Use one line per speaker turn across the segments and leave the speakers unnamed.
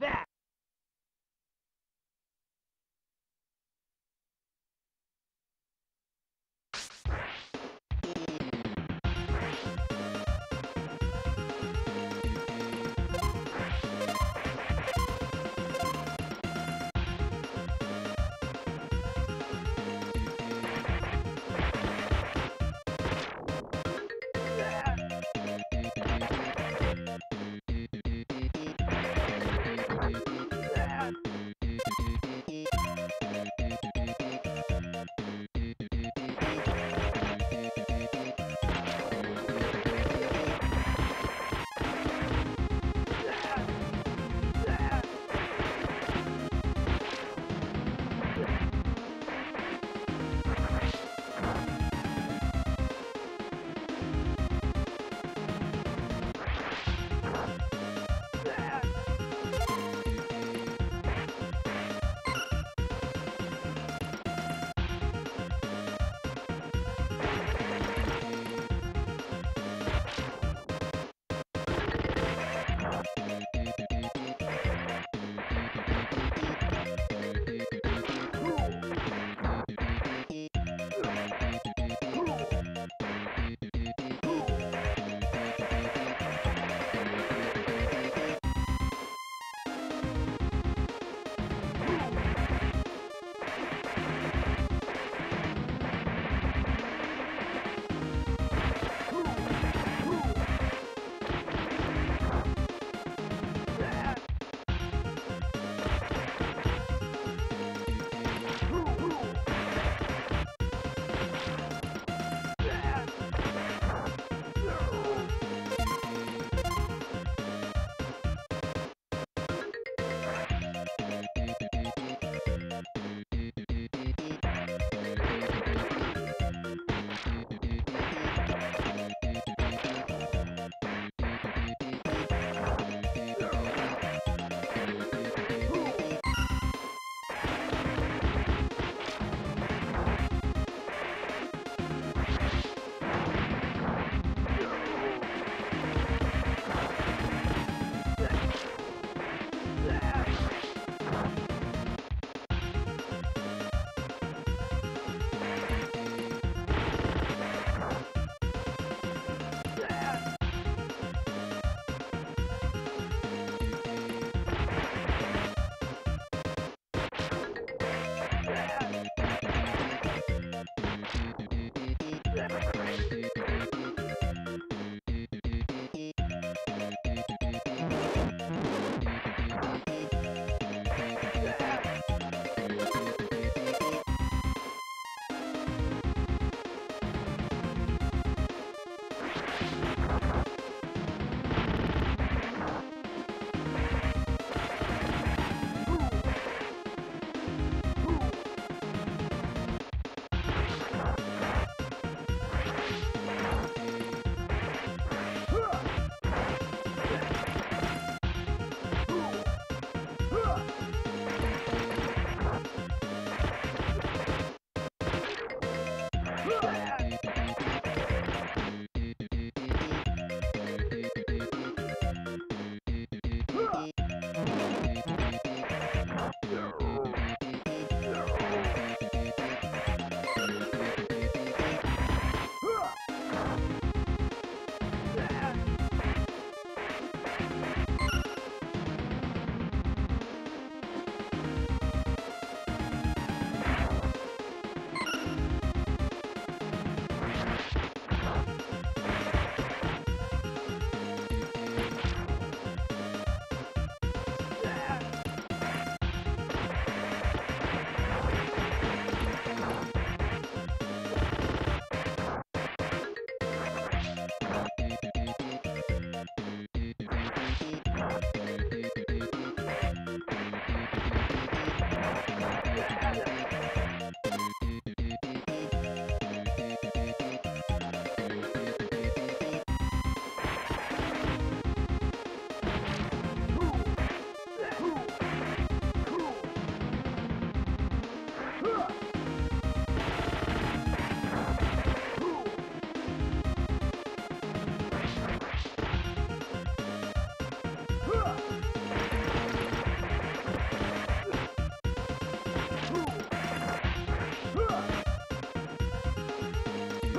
like that.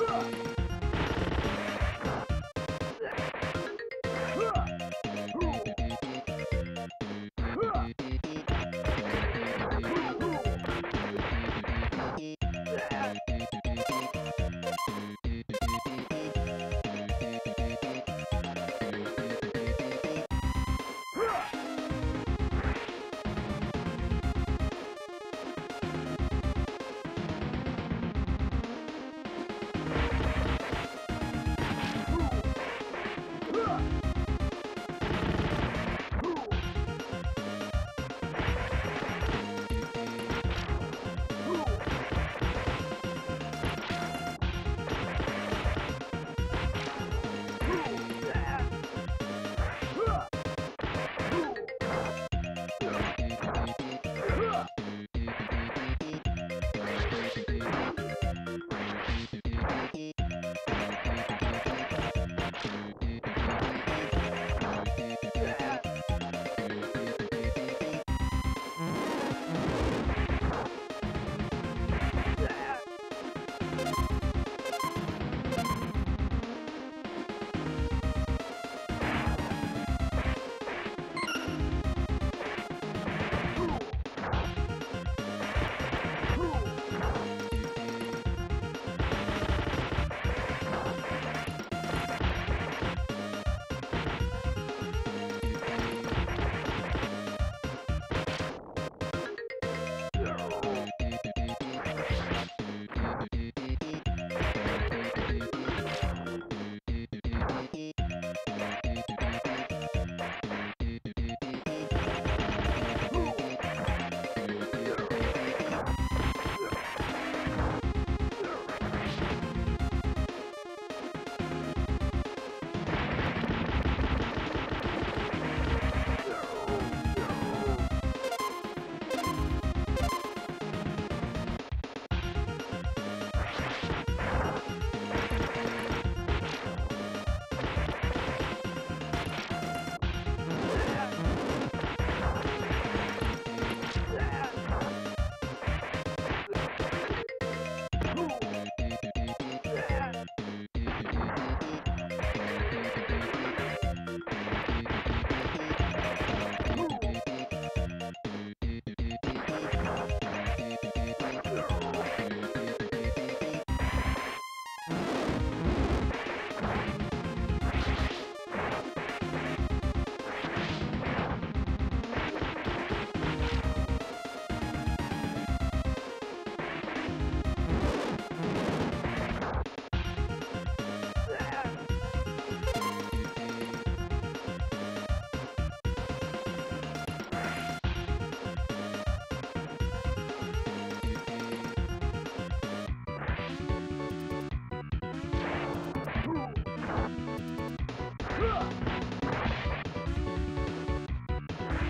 Huh!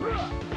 Huh!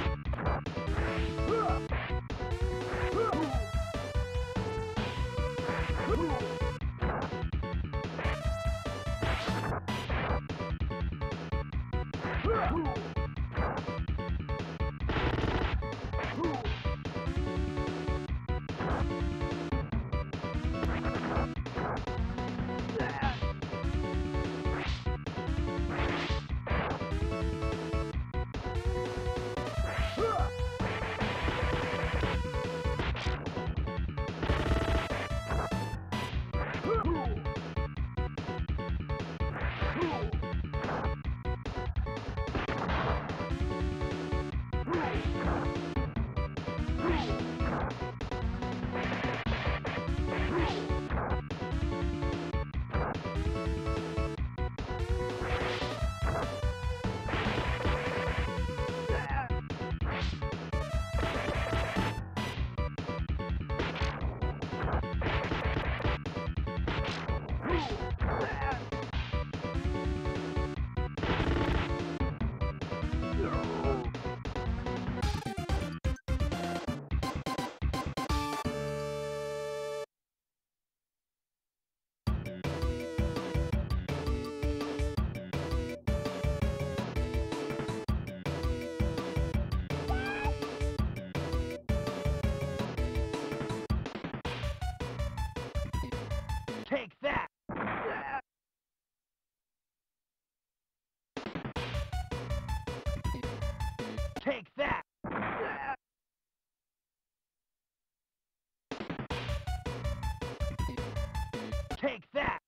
Take that! Take that!